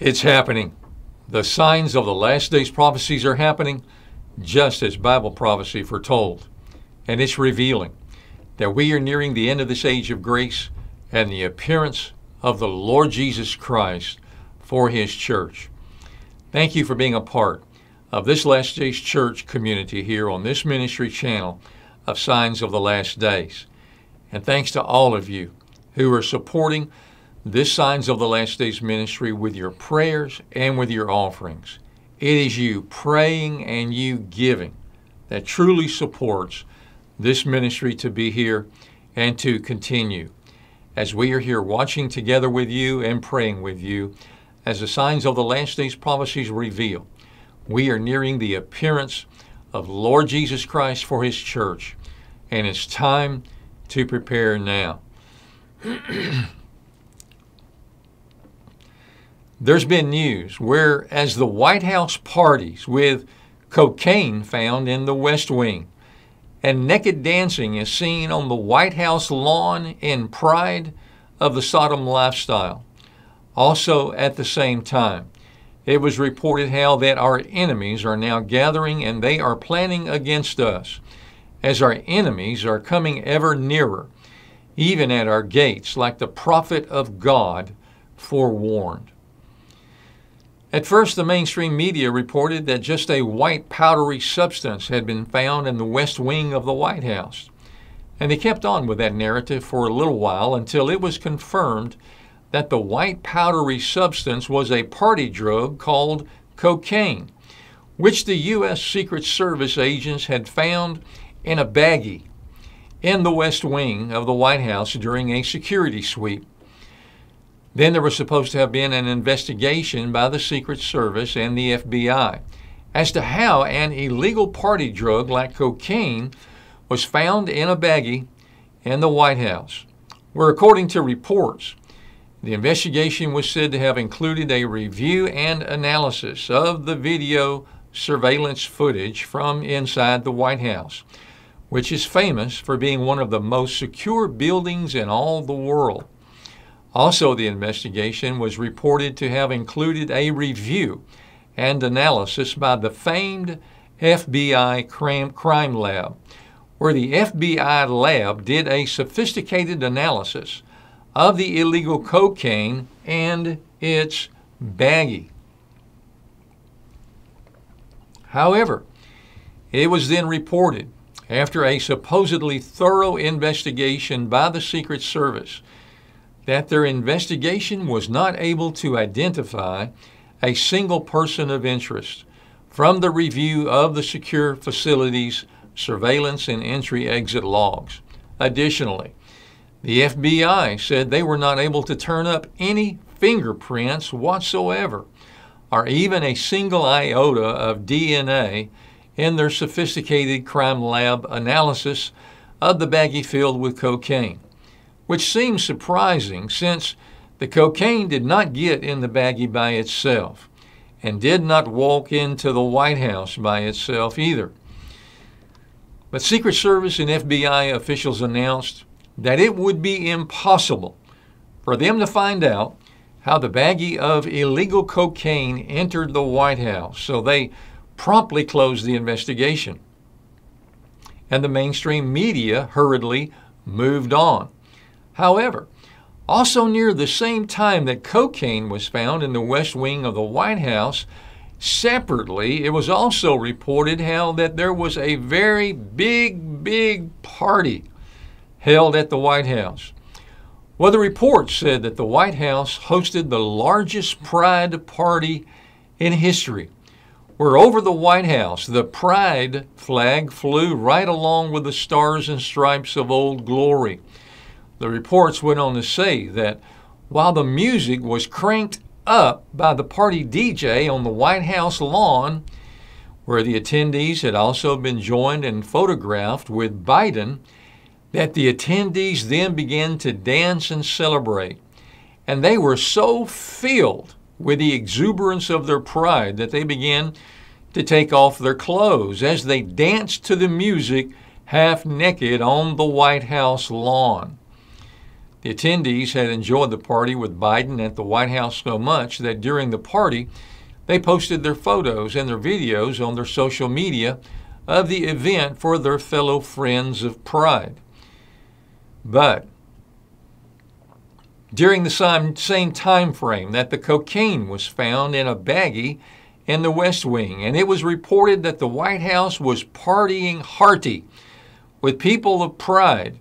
It's happening. The signs of the last days prophecies are happening just as Bible prophecy foretold. And it's revealing that we are nearing the end of this age of grace and the appearance of the Lord Jesus Christ for his church. Thank you for being a part of this Last Days Church community here on this ministry channel of Signs of the Last Days. And thanks to all of you who are supporting this Signs of the Last Days ministry with your prayers and with your offerings. It is you praying and you giving that truly supports this ministry to be here and to continue. As we are here watching together with you and praying with you, as the signs of the last days prophecies reveal, we are nearing the appearance of Lord Jesus Christ for his church, and it's time to prepare now. There's been news where, as the White House parties with cocaine found in the West Wing, and naked dancing is seen on the White House lawn in pride of the Sodom lifestyle. Also, at the same time, it was reported how that our enemies are now gathering and they are planning against us, as our enemies are coming ever nearer, even at our gates, like the prophet of God forewarned. At first, the mainstream media reported that just a white powdery substance had been found in the west wing of the White House. And they kept on with that narrative for a little while until it was confirmed that the white powdery substance was a party drug called cocaine, which the U.S. Secret Service agents had found in a baggie in the west wing of the White House during a security sweep. Then there was supposed to have been an investigation by the Secret Service and the FBI as to how an illegal party drug like cocaine was found in a baggie in the White House, where, according to reports, the investigation was said to have included a review and analysis of the video surveillance footage from inside the White House, which is famous for being one of the most secure buildings in all the world. Also, the investigation was reported to have included a review and analysis by the famed FBI crime lab, where the FBI lab did a sophisticated analysis of the illegal cocaine and its baggie. However, it was then reported, after a supposedly thorough investigation by the Secret Service, that their investigation was not able to identify a single person of interest from the review of the secure facilities surveillance and entry exit logs. Additionally, the FBI said they were not able to turn up any fingerprints whatsoever, or even a single iota of DNA in their sophisticated crime lab analysis of the baggie filled with cocaine which seems surprising since the cocaine did not get in the baggie by itself and did not walk into the White House by itself either. But Secret Service and FBI officials announced that it would be impossible for them to find out how the baggie of illegal cocaine entered the White House, so they promptly closed the investigation. And the mainstream media hurriedly moved on. However, also near the same time that cocaine was found in the west wing of the White House, separately, it was also reported how that there was a very big, big party held at the White House. Well, the report said that the White House hosted the largest pride party in history, where over the White House the pride flag flew right along with the stars and stripes of Old Glory. The reports went on to say that while the music was cranked up by the party DJ on the White House lawn, where the attendees had also been joined and photographed with Biden, that the attendees then began to dance and celebrate. And they were so filled with the exuberance of their pride that they began to take off their clothes as they danced to the music half naked on the White House lawn. The attendees had enjoyed the party with Biden at the White House so much that during the party, they posted their photos and their videos on their social media of the event for their fellow friends of pride. But during the same, time frame that the cocaine was found in a baggie in the West Wing, and it was reported that the White House was partying hearty with people of pride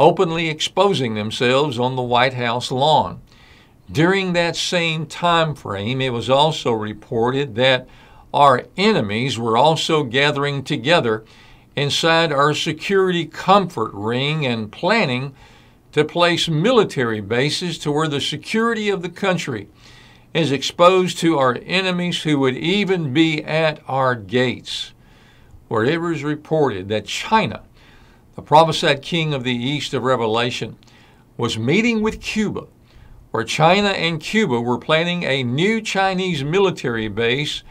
openly exposing themselves on the White House lawn. During that same time frame, it was also reported that our enemies were also gathering together inside our security comfort ring and planning to place military bases to where the security of the country is exposed to our enemies who would even be at our gates. Where it was reported that China, the prophesied king of the east of Revelation, was meeting with Cuba, where China and Cuba were planning a new Chinese military base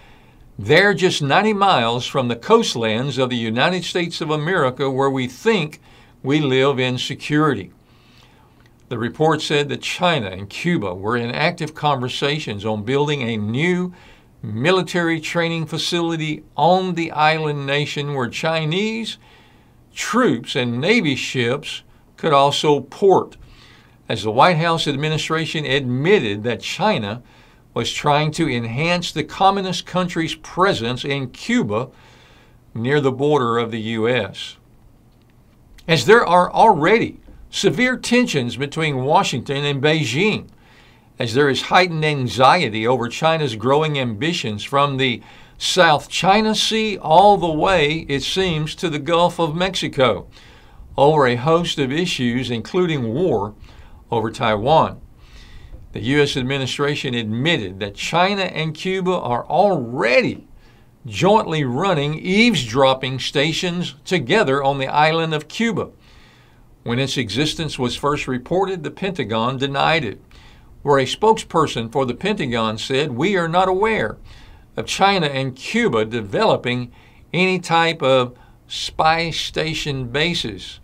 there just 90 miles from the coastlands of the United States of America, where we think we live in security. The report said that China and Cuba were in active conversations on building a new military training facility on the island nation where Chinese troops and Navy ships could also port. As the White House administration admitted that China was trying to enhance the communist country's presence in Cuba near the border of the U.S. As there are already severe tensions between Washington and Beijing as there is heightened anxiety over China's growing ambitions from the South China Sea all the way, it seems, to the Gulf of Mexico over a host of issues, including war over Taiwan. The U.S. administration admitted that China and Cuba are already jointly running eavesdropping stations together on the island of Cuba. When its existence was first reported, the Pentagon denied it, where a spokesperson for the Pentagon said, We are not aware of China and Cuba developing any type of spy station bases.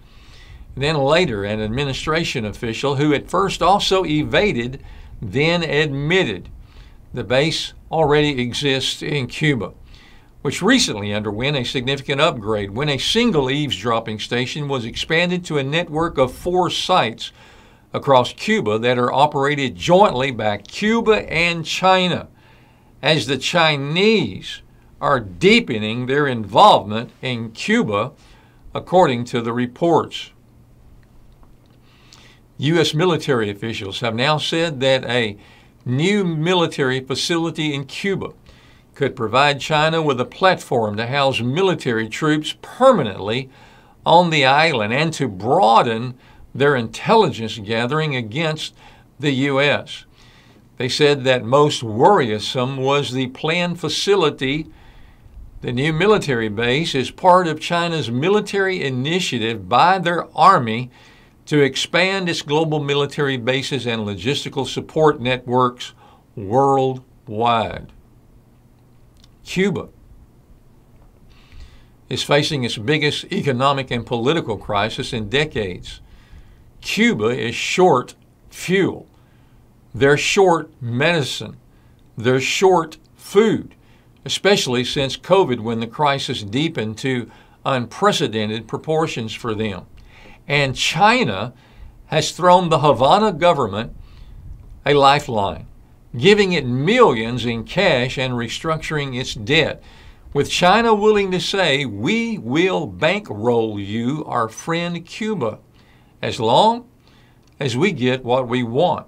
Then later, an administration official who at first also evaded then admitted the base already exists in Cuba which recently underwent a significant upgrade when a single eavesdropping station was expanded to a network of four sites across Cuba that are operated jointly by Cuba and China, as the Chinese are deepening their involvement in Cuba, according to the reports. U.S. military officials have now said that a new military facility in Cuba could provide China with a platform to house military troops permanently on the island and to broaden their intelligence gathering against the U.S. They said that most worrisome was the planned facility. The new military base is part of China's military initiative by their army to expand its global military bases and logistical support networks worldwide. Cuba is facing its biggest economic and political crisis in decades. Cuba is short fuel. They're short medicine. They're short food, especially since COVID when the crisis deepened to unprecedented proportions for them. And China has thrown the Havana government a lifeline giving it millions in cash and restructuring its debt, with China willing to say, We will bankroll you, our friend Cuba, as long as we get what we want.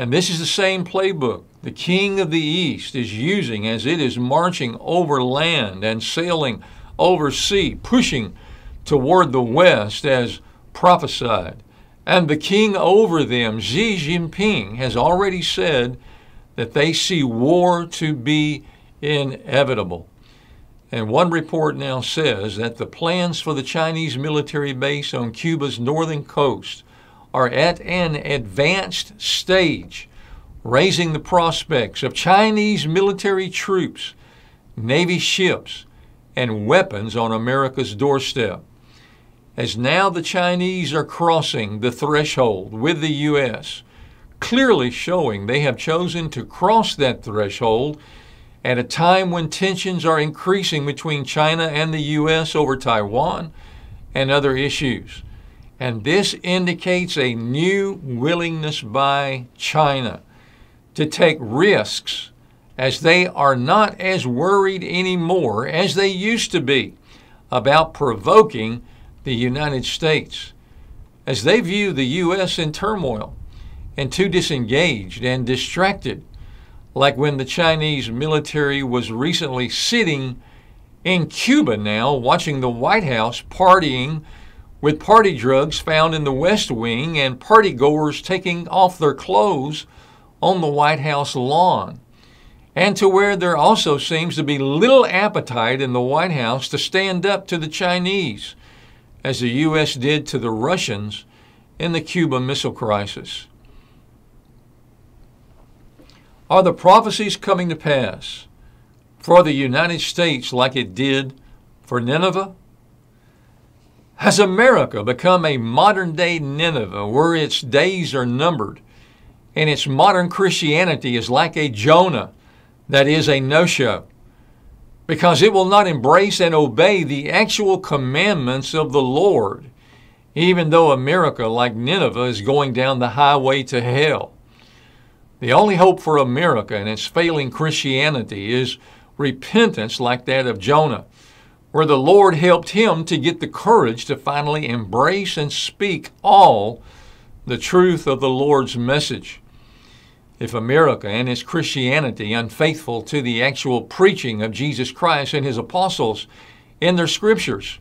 And this is the same playbook the king of the East is using as it is marching over land and sailing over sea, pushing toward the West as prophesied. And the king over them, Xi Jinping, has already said that they see war to be inevitable. And one report now says that the plans for the Chinese military base on Cuba's northern coast are at an advanced stage, raising the prospects of Chinese military troops, Navy ships, and weapons on America's doorstep. as now the Chinese are crossing the threshold with the U.S., clearly showing they have chosen to cross that threshold at a time when tensions are increasing between China and the U.S. over Taiwan and other issues. And this indicates a new willingness by China to take risks as they are not as worried anymore as they used to be about provoking the United States, as they view the U.S. in turmoil and too disengaged and distracted, like when the Chinese military was recently sitting in Cuba now, watching the White House partying with party drugs found in the West Wing and party goers taking off their clothes on the White House lawn. And to where there also seems to be little appetite in the White House to stand up to the Chinese, as the U.S. did to the Russians in the Cuban Missile Crisis. Are the prophecies coming to pass for the United States like it did for Nineveh? Has America become a modern day Nineveh where its days are numbered and its modern Christianity is like a Jonah that is a no show? Because it will not embrace and obey the actual commandments of the Lord, even though America, like Nineveh, is going down the highway to hell. The only hope for America and its failing Christianity is repentance like that of Jonah where the Lord helped him to get the courage to finally embrace and speak all the truth of the Lord's message. If America and its Christianity, unfaithful to the actual preaching of Jesus Christ and his apostles in their scriptures,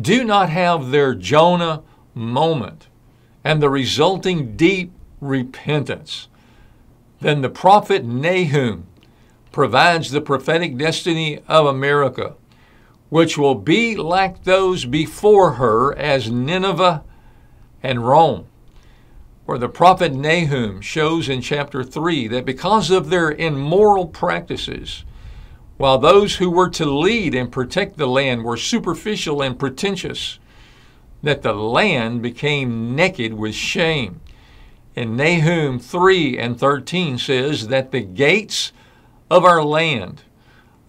do not have their Jonah moment and the resulting deep repentance, then the prophet Nahum provides the prophetic destiny of America which will be like those before her as Nineveh and Rome. Where the prophet Nahum shows in chapter 3 that because of their immoral practices, while those who were to lead and protect the land were superficial and pretentious, that the land became naked with shame. And Nahum 3 and 13 says that the gates of our land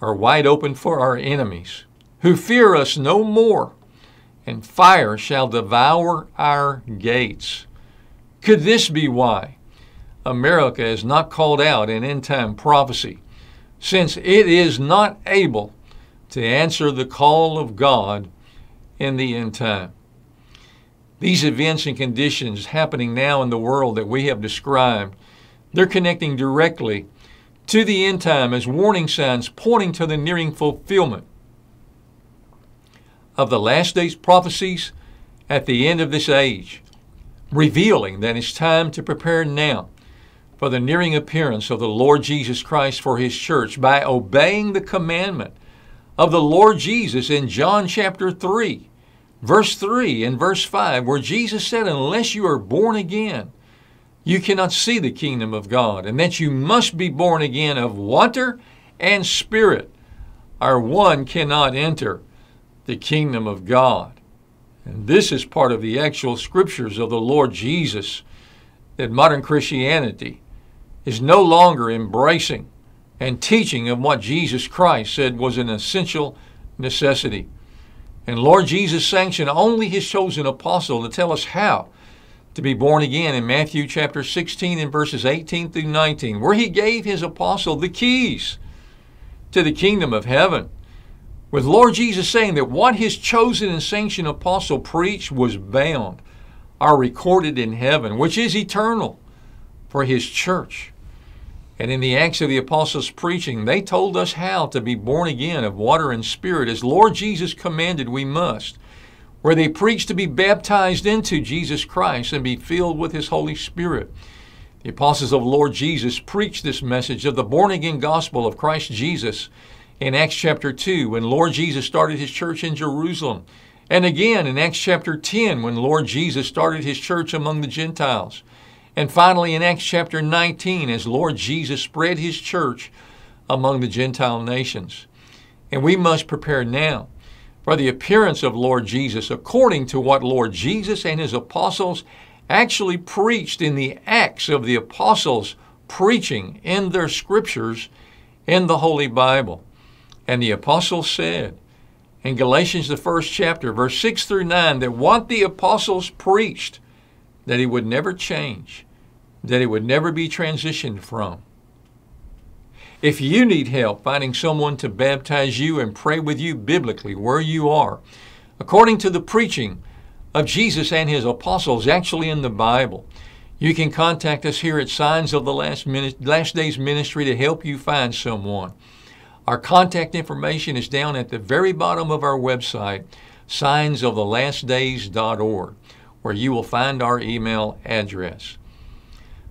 are wide open for our enemies who fear us no more, and fire shall devour our gates. Could this be why America is not called out in end time prophecy, since it is not able to answer the call of God in the end time? These events and conditions happening now in the world that we have described, they're connecting directly to the end time as warning signs pointing to the nearing fulfillment of the last days prophecies at the end of this age, revealing that it's time to prepare now for the nearing appearance of the Lord Jesus Christ for his church by obeying the commandment of the Lord Jesus in John chapter 3, verse 3 and verse 5, where Jesus said, Unless you are born again, you cannot see the kingdom of God, and that you must be born again of water and spirit, or one cannot enter the kingdom of God. And this is part of the actual scriptures of the Lord Jesus that modern Christianity is no longer embracing and teaching of what Jesus Christ said was an essential necessity. And Lord Jesus sanctioned only his chosen apostle to tell us how to be born again in Matthew chapter 16 and verses 18 through 19, where he gave his apostle the keys to the kingdom of heaven with Lord Jesus saying that what his chosen and sanctioned apostle preached was bound, are recorded in heaven, which is eternal for his church. And in the Acts of the Apostles' preaching, they told us how to be born again of water and spirit, as Lord Jesus commanded we must, where they preached to be baptized into Jesus Christ and be filled with his Holy Spirit. The apostles of Lord Jesus preached this message of the born again gospel of Christ Jesus in Acts chapter 2 when Lord Jesus started his church in Jerusalem. And again in Acts chapter 10 when Lord Jesus started his church among the Gentiles. And finally in Acts chapter 19 as Lord Jesus spread his church among the Gentile nations. And we must prepare now for the appearance of Lord Jesus according to what Lord Jesus and his apostles actually preached in the Acts of the apostles preaching in their scriptures in the Holy Bible. And the apostles said in Galatians, the first chapter, verse 6 through 9, that what the apostles preached, that he would never change, that it would never be transitioned from. If you need help finding someone to baptize you and pray with you biblically where you are, according to the preaching of Jesus and his apostles actually in the Bible, you can contact us here at Signs of the Last, Last Days Ministry to help you find someone. Our contact information is down at the very bottom of our website, signsofTheLastDays.org, where you will find our email address.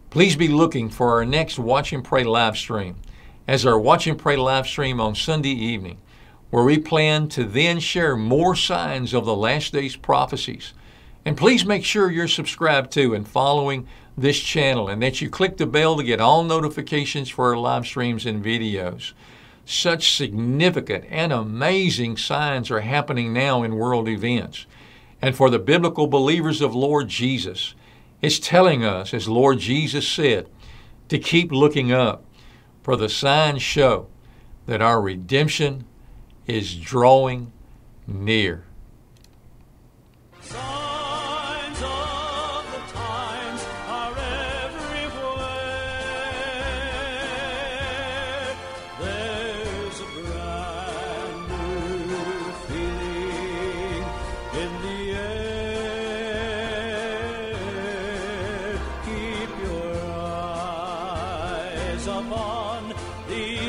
Please be looking for our next Watch and Pray live stream as our Watch and Pray live stream on Sunday evening, where we plan to then share more signs of the last days prophecies. And please make sure you're subscribed to and following this channel and that you click the bell to get all notifications for our live streams and videos. Such significant and amazing signs are happening now in world events. And for the biblical believers of Lord Jesus, it's telling us, as Lord Jesus said, to keep looking up for the signs show that our redemption is drawing near.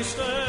These